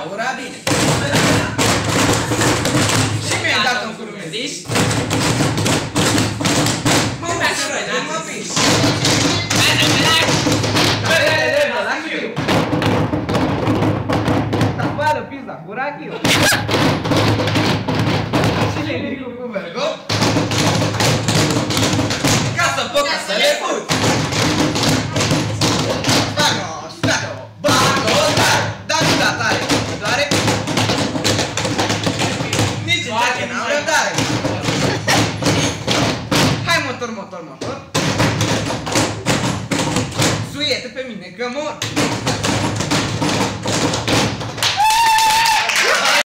Ora, ora bine. Și mi-ai dat un curmeziș. Mă umpis, mă umpis. Afară, pizda, burachiu! Și le ligu cu vergot Ca să pot să le put! Bago, stago, bago, dar, dar, dar, tare! Come on.